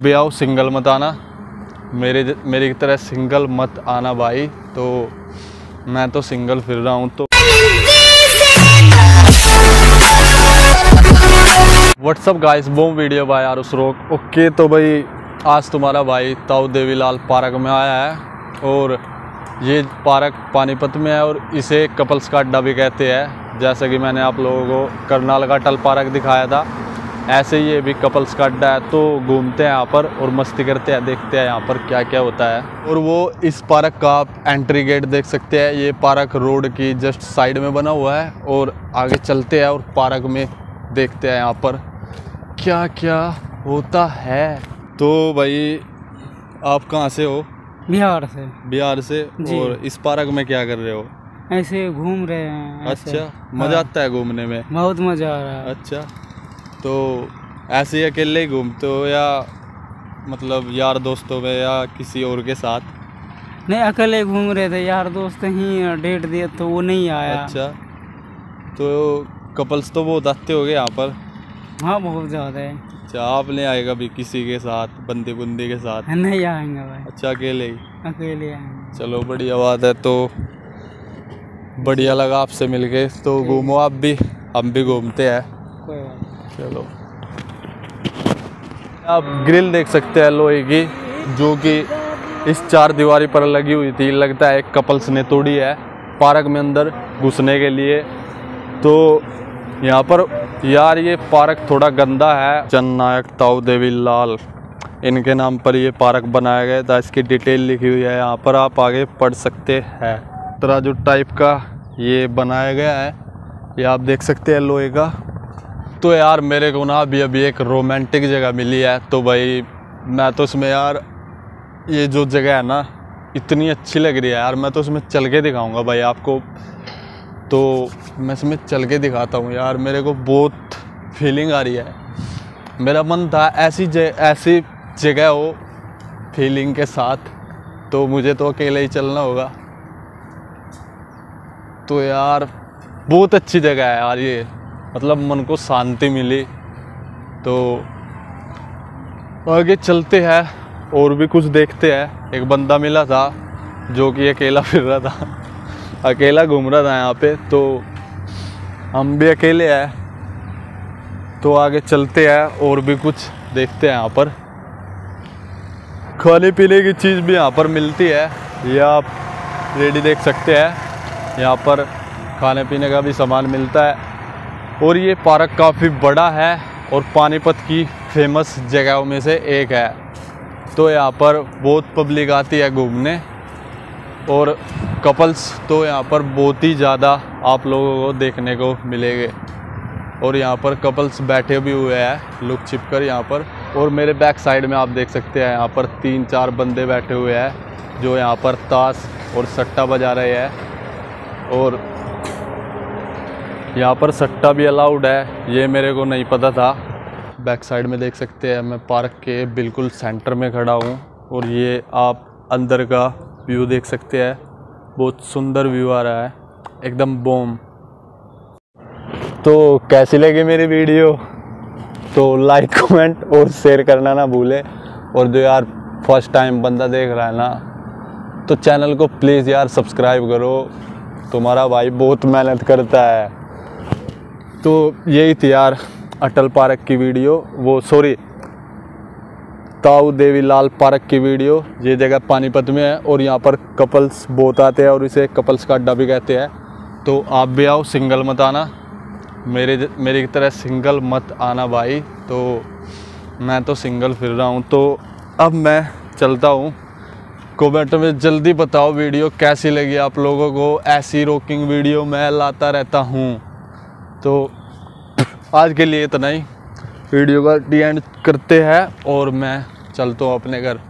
भी आओ सिंगल मत आना। मेरे मेरी तरह सिंगल मत आना भाई तो मैं तो सिंगल फिर रहा हूँ तो व्हाट्सअप गाइस वो वीडियो बाय यार उस रोक ओके तो भाई, आज तुम्हारा भाई ताऊ देवीलाल पार्क में आया है, और ये पार्क पानीपत में है, और इसे कपल्स का अड्डा भी कहते हैं, जैसे कि मैंने आप लोगों को करनाल का टल पार्क दिखाया था। ऐसे ही अभी कपल्स का अड्डा है तो घूमते हैं यहाँ पर और मस्ती करते हैं देखते हैं यहाँ पर क्या क्या होता है। और वो इस पार्क का आप एंट्री गेट देख सकते हैं ये पार्क रोड की जस्ट साइड में बना हुआ है और आगे चलते हैं और पार्क में देखते हैं यहाँ पर क्या क्या होता है। तो भाई आप कहाँ से हो? बिहार से। बिहार से? और इस पार्क में क्या कर रहे हो? ऐसे घूम रहे हैं ऐसे। अच्छा मज़ा आता है घूमने में। बहुत मज़ा आ रहा है। अच्छा। तो ऐसे ही अकेले ही घूमते हो या मतलब यार दोस्तों में या किसी और के साथ? नहीं अकेले घूम रहे थे यार दोस्त ही डेट दिए तो वो नहीं आया। अच्छा तो कपल्स तो बहुत आते हो गए यहाँ पर? हाँ बहुत ज़्यादा है। अच्छा आप नहीं आएगा भी किसी के साथ बंदे बुंदे के साथ? नहीं आएँगे भाई। अच्छा अकेले ही? अकेले आएँगे। चलो बढ़िया बात है तो। बढ़िया लगा आपसे मिलके तो घूमो आप भी हम भी घूमते हैं। चलो। आप ग्रिल देख सकते हैं लोहे की, जो कि इस चार दीवारी पर लगी हुई थी। लगता है एक कपल्स ने तोड़ी है पार्क में अंदर घुसने के लिए। तो यहाँ पर यार ये पार्क थोड़ा गंदा है। जननायक ताऊ देवी लाल, इनके नाम पर ये पार्क बनाया गया था इसकी डिटेल लिखी हुई है, यहाँ पर आप आगे पढ़ सकते हैं। तराजू टाइप का ये बनाया गया है, ये आप देख सकते हैं लोहे का। तो यार मेरे को ना अभी अभी एक रोमांटिक जगह मिली है तो भाई मैं तो उसमें यार ये जो जगह है ना इतनी अच्छी लग रही है यार। मैं तो उसमें चल के दिखाऊँगा भाई आपको। तो मैं इसमें चल के दिखाता हूँ यार मेरे को बहुत फीलिंग आ रही है। मेरा मन था ऐसी ज, ऐसी जगह हो फीलिंग के साथ तो मुझे तो अकेले ही चलना होगा। तो यार बहुत अच्छी जगह है यार ये। मतलब मन को शांति मिली। तो आगे चलते हैं और भी कुछ देखते हैं। एक बंदा मिला था जो कि अकेला फिर रहा था। अकेला घूम रहा था यहाँ पे। तो हम भी अकेले हैं। तो आगे चलते हैं और भी कुछ देखते हैं यहाँ पर। खाने पीने की चीज़ भी यहाँ पर मिलती है। यह आप रेडी देख सकते हैं। यहाँ पर खाने पीने का भी सामान मिलता है। और ये पार्क काफ़ी बड़ा है और पानीपत की फ़ेमस जगहों में से एक है। तो यहाँ पर बहुत पब्लिक आती है घूमने और कपल्स तो यहाँ पर बहुत ही ज़्यादा आप लोगों को देखने को मिलेंगे। और यहाँ पर कपल्स बैठे भी हुए हैं, लुक छिप कर यहाँ पर। और मेरे बैक साइड में आप देख सकते हैं, यहाँ पर तीन चार बंदे बैठे हुए हैं जो यहाँ पर ताश और सट्टा बजा रहे हैं। और यहाँ पर सट्टा भी अलाउड है। ये मेरे को नहीं पता था। बैक साइड में देख सकते हैं, मैं पार्क के बिल्कुल सेंटर में खड़ा हूँ। और ये आप अंदर का व्यू देख सकते हैं। बहुत सुंदर व्यू आ रहा है। एकदम बोम तो कैसी लगी मेरी वीडियो तो लाइक कमेंट और शेयर करना ना भूले। और जो यार फ़र्स्ट टाइम बंदा देख रहा है ना तो चैनल को प्लीज़ यार सब्सक्राइब करो। तुम्हारा भाई बहुत मेहनत करता है। तो यही थी यार अटल पार्क की वीडियो, वो सॉरी ताऊ देवी लाल पार्क की वीडियो, ये जगह पानीपत में है और यहाँ पर कपल्स बहुत आते हैं और इसे कपल्स का अड्डा भी कहते हैं। तो आप भी आओ सिंगल मत आना। मेरे मेरी तरह सिंगल मत आना भाई। तो मैं तो सिंगल फिर रहा हूँ। तो अब मैं चलता हूँ। कमेंट में जल्दी बताओ वीडियो कैसी लगी आप लोगों को। ऐसी रोकिंग वीडियो मैं लाता रहता हूँ। तो आज के लिए इतना ही। वीडियो का डी एंड करते हैं और मैं चलता हूँ अपने घर।